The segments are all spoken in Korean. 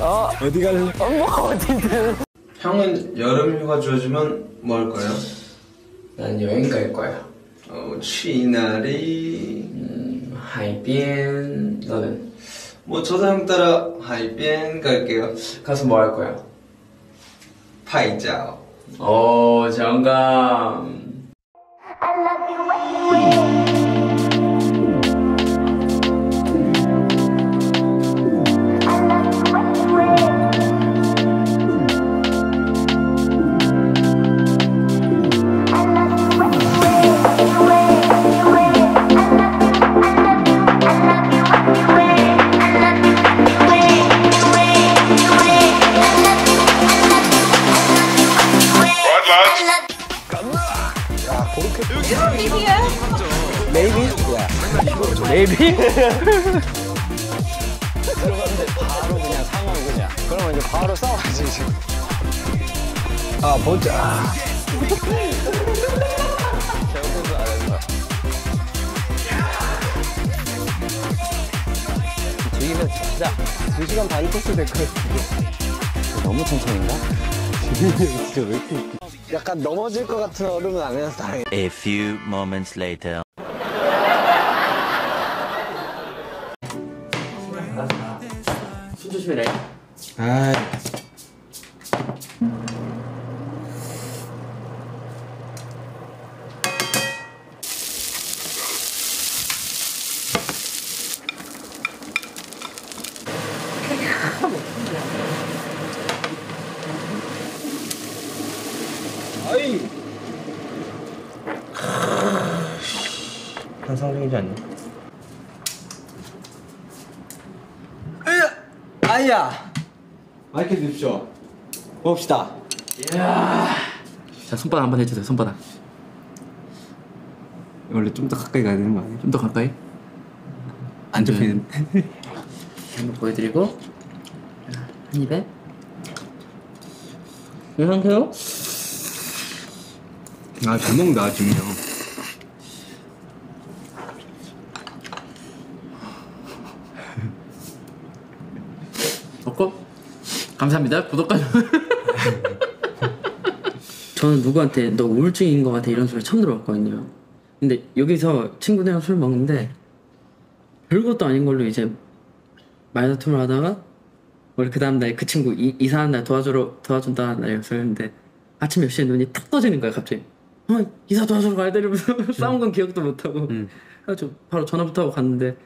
어? 어디 갈래? 어, 뭐 어디든. 형은 여름 휴가 주어지면 뭐 할 거예요? 난 여행 갈 거야. 어, 취나리 음, 하이비엔 너는 뭐 저도 형 따라 하이비엔 갈게요 가서 뭐 할 거야? 파이자오 오 정감. Maybe? 야. Maybe? 들어갔는데 바로 그냥 상황 그냥. 그러면 이제 바로 싸워야지, 지금. 아, 보자. 아. 잘못해서 안 했어. 죽이면 진짜 2시간 반 코스 될것 같은데. 너무 천천히인가? 진짜 왜 이렇게 약간 넘어질 것 같은 얼음은 아니라서 다행이다. A few moments later. 아 한상중이지 않냐? 아야! 마이크 냅쇼. 봅시다. 자 손바닥 한번 해주세요. 손바닥. 원래 좀 더 가까이 가야 되는 거 아니야? 좀 더 가까이. 안 접히는. 한번 보여드리고 자, 한 입에. 괜찮으세요? 아, 잘 먹는다, 지금 형. 먹고 감사합니다. 구독까지. 저는 누구한테 너 우울증인 것 같아 이런 소리 처음 들어봤거든요. 근데 여기서 친구들이랑 술 먹는데 별것도 아닌 걸로 이제 말다툼을 하다가 원래 그 다음 날 그 친구 이, 이사한 날 도와주러 도와준다는 날이었었는데 아침 몇 시에 눈이 탁 떠지는 거야 갑자기. 어 이사 도와주러 가야 돼 이러면서 싸운 건 기억도 못 하고. 그래서 바로 전화부터 하고 갔는데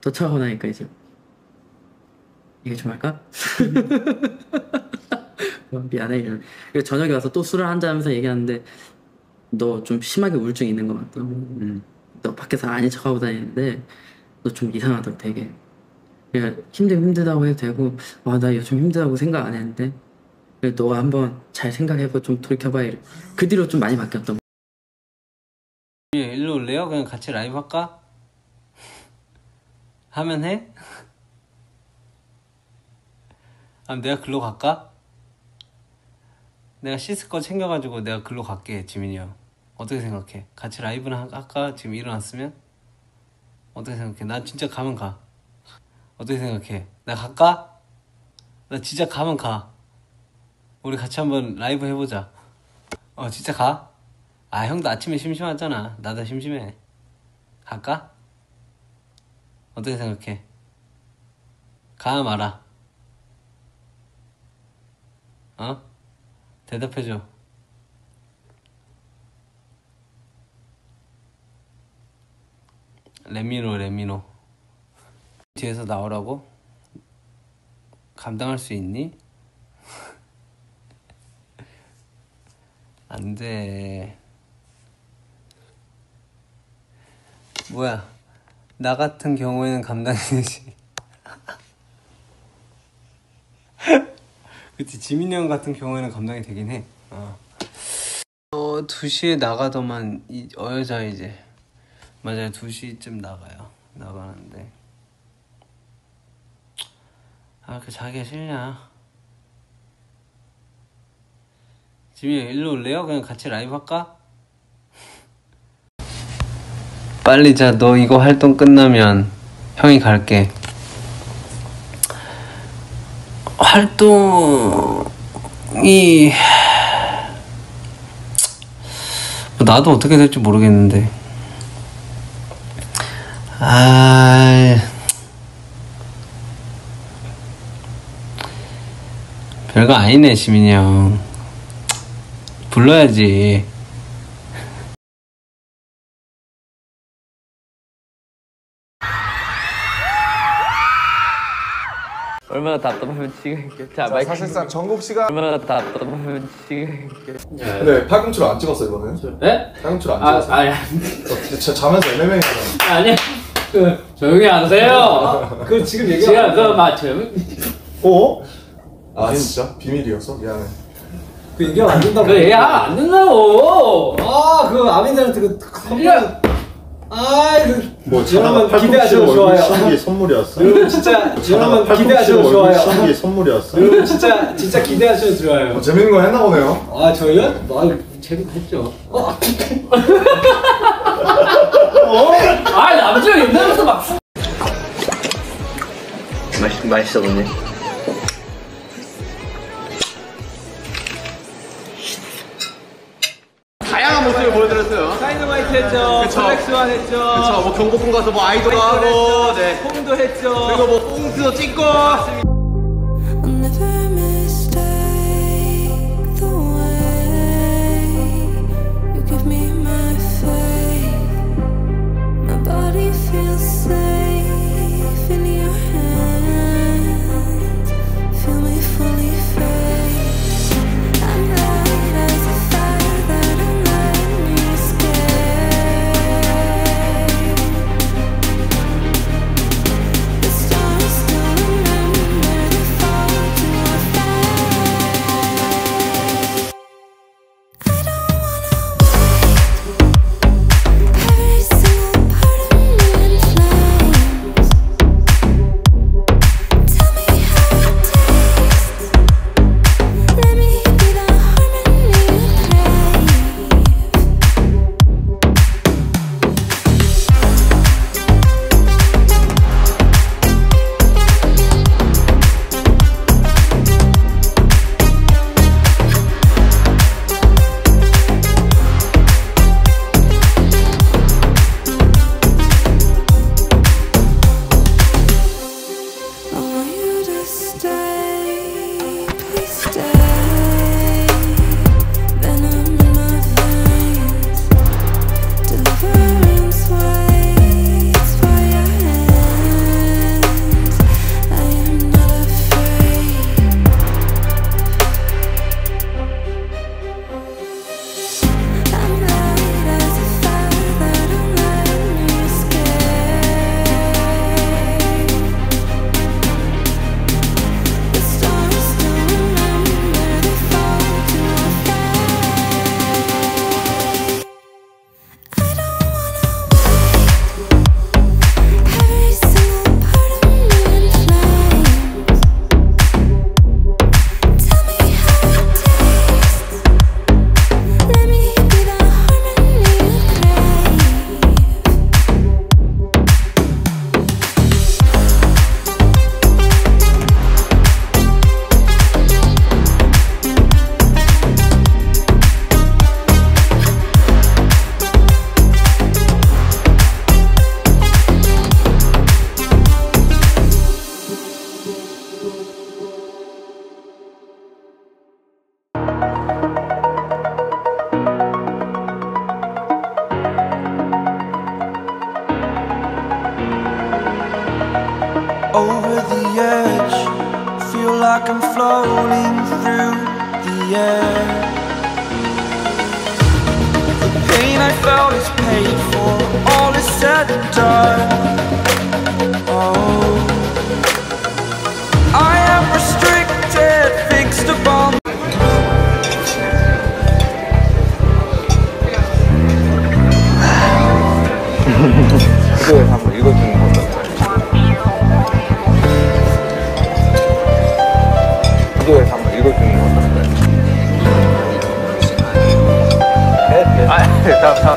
도착하고 나니까 이제 얘기 좀 할까? 어, 미안해 이런. 그리고 저녁에 와서 또 술을 한잔 하면서 얘기하는데 너 좀 심하게 우울증 있는 것 같다. 너 밖에서 아닌 척하고 다니는데 너 좀 이상하다고 되게. 그냥 힘들면 힘들다고 해도 되고 와나 요즘 힘들다고 생각 안 했는데 그래, 너가 한번 잘 생각해봐 좀 돌이켜봐 이래. 그 뒤로 좀 많이 바뀌었던 일로 올래요? 그냥 같이 라이브 할까? 하면 해? 아 내가 글로 갈까? 내가 씻을 거 챙겨가지고 내가 글로 갈게 지민이 형 어떻게 생각해? 같이 라이브나 하- 할까? 지금 일어났으면? 어떻게 생각해? 나 진짜 가면 가 어떻게 생각해? 나 갈까? 나 진짜 가면 가 우리 같이 한번 라이브 해보자 어 진짜 가? 아 형도 아침에 심심하잖아 나도 심심해 갈까? 어떻게 생각해? 가 마라 어? 대답해줘 레미노 레미노 뒤에서 나오라고? 감당할 수 있니? 안 돼 뭐야 나 같은 경우에는 감당이 되지 그치 지민이 형 같은 경우에는 감당이 되긴 해. 어. 어 2시에 나가더만 이, 어 여자 이제. 맞아요. 2시쯤 나가요. 나가는데. 아 그 자기가 싫냐? 지민이 형 일로 올래요? 그냥 같이 라이브 할까? 빨리 자. 너 이거 활동 끝나면 형이 갈게 활동이 뭐 나도 어떻게 될지 모르겠는데. 아 별거 아니네 시민이 형. 불러야지 얼마나 답답하면 지금 이렇게 자 마이크 사실상 전국 시간 얼마나 답답하면 지금 이렇게 네 팔꿈치로 안 찍었어 이번엔 네? 팔꿈치로 안 아 찍었어 아니 진짜 자면서 MMA 하잖아 아니 그 조용히 하세요 그 지금 얘기 지금 그막 조용 어? 아 진짜? 비밀이었어? 미안해 그 얘기하면 안 된다고. 그 얘기 하면 안 된다고 아, 그 아민들한테 그 선물. 아, 그뭐 여러분 기대하셔도 좋아요. 선물이었어? 여러분 진짜 여러분 기대하셔도 좋아요. 선물이었어? 여러분 진짜 진짜 기대하셔도 좋아요. 어, 재밌는 거 했나 보네요 아 저희요? 아 재밌겠죠. 어? 아 남자 옛날부터 막 맛있, 맛있어, 보네. 다이너마이트 했죠. 블랙스완 했죠. 그쵸. 뭐 경복궁 가서 뭐 아이돌 하고, 네. 홈도 했죠. 그리고 뭐 뽕스도 찍고. pain I felt is paid for, all is said and done. Oh, I am restricted, fixed upon. 이걸 한번 읽어주는 거 对，他他。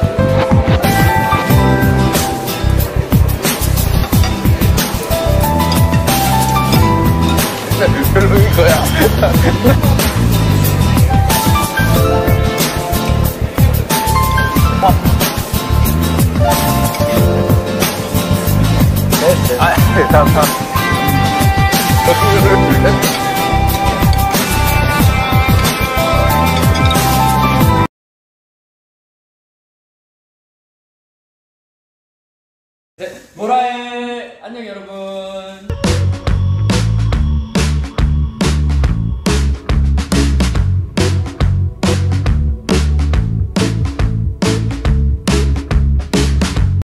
这轮哥呀。哎，哎，当当， 뭐라해 안녕 여러분